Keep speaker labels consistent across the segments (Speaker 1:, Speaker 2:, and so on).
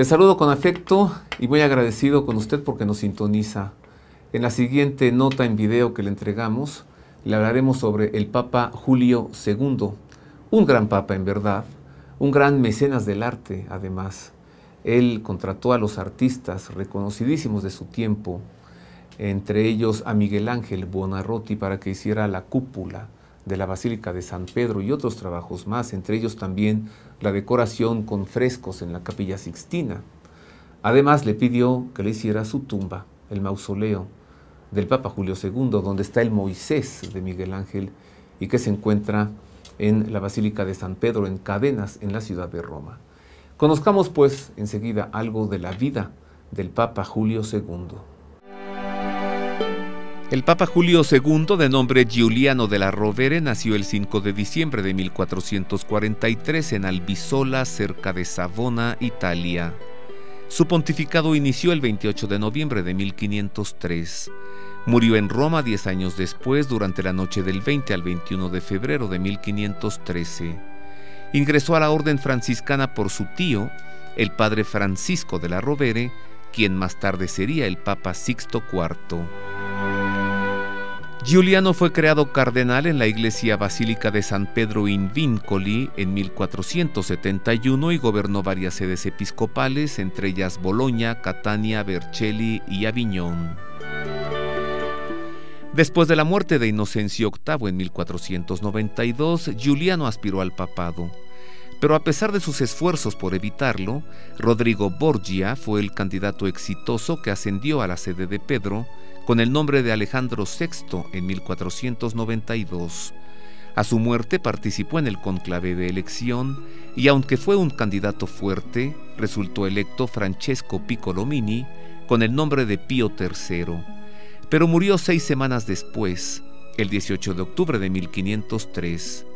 Speaker 1: Les saludo con afecto y muy agradecido con usted porque nos sintoniza. En la siguiente nota en video que le entregamos, le hablaremos sobre el Papa Julio II, un gran papa en verdad, un gran mecenas del arte además. Él contrató a los artistas reconocidísimos de su tiempo, entre ellos a Miguel Ángel Buonarroti para que hiciera la cúpula de la Basílica de San Pedro y otros trabajos más, entre ellos también la decoración con frescos en la capilla Sixtina. Además le pidió que le hiciera su tumba, el mausoleo del Papa Julio II, donde está el Moisés de Miguel Ángel y que se encuentra en la Basílica de San Pedro en Cadenas, en la ciudad de Roma. Conozcamos pues enseguida algo de la vida del Papa Julio II. El Papa Julio II, de nombre Giuliano de la Rovere, nació el 5 de diciembre de 1443 en Albisola, cerca de Savona, Italia. Su pontificado inició el 28 de noviembre de 1503. Murió en Roma diez años después, durante la noche del 20 al 21 de febrero de 1513. Ingresó a la orden franciscana por su tío, el padre Francisco de la Rovere, quien más tarde sería el Papa Sixto IV. Giuliano fue creado cardenal en la iglesia basílica de San Pedro in Vincoli en 1471 y gobernó varias sedes episcopales, entre ellas Boloña, Catania, Vercelli y Aviñón. Después de la muerte de Inocencio VIII en 1492, Giuliano aspiró al papado. Pero a pesar de sus esfuerzos por evitarlo, Rodrigo Borgia fue el candidato exitoso que ascendió a la sede de Pedro con el nombre de Alejandro VI en 1492. A su muerte participó en el conclave de elección y aunque fue un candidato fuerte, resultó electo Francesco Piccolomini con el nombre de Pío III, pero murió seis semanas después, el 18 de octubre de 1503.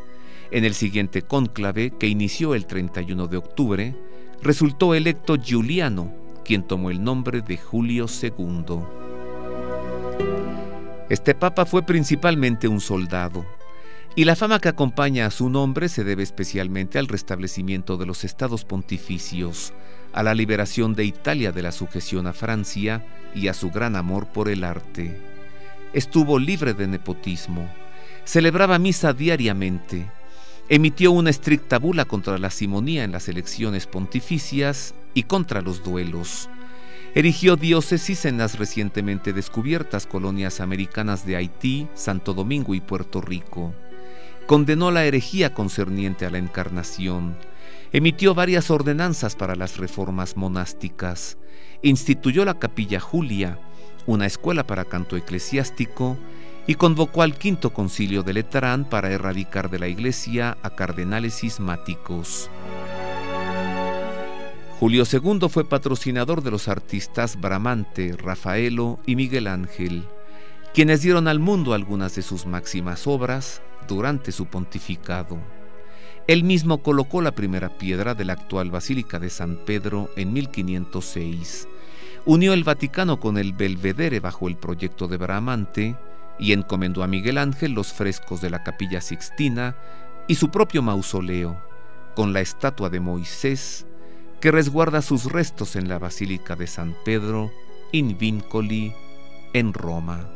Speaker 1: En el siguiente cónclave, que inició el 31 de octubre, resultó electo Giuliano, quien tomó el nombre de Julio II. Este papa fue principalmente un soldado, y la fama que acompaña a su nombre se debe especialmente al restablecimiento de los estados pontificios, a la liberación de Italia de la sujeción a Francia y a su gran amor por el arte. Estuvo libre de nepotismo, celebraba misa diariamente, emitió una estricta bula contra la simonía en las elecciones pontificias y contra los duelos. Erigió diócesis en las recientemente descubiertas colonias americanas de Haití, Santo Domingo y Puerto Rico. Condenó la herejía concerniente a la encarnación. Emitió varias ordenanzas para las reformas monásticas. Instituyó la Capilla Julia, una escuela para canto eclesiástico, y convocó al quinto concilio de Letrán para erradicar de la iglesia a cardenales cismáticos. Julio II fue patrocinador de los artistas Bramante, Rafaelo y Miguel Ángel, quienes dieron al mundo algunas de sus máximas obras durante su pontificado. Él mismo colocó la primera piedra de la actual Basílica de San Pedro en 1506. Unió el Vaticano con el Belvedere bajo el proyecto de Bramante y encomendó a Miguel Ángel los frescos de la capilla Sixtina y su propio mausoleo, con la estatua de Moisés, que resguarda sus restos en la Basílica de San Pedro in Vincoli, en Roma.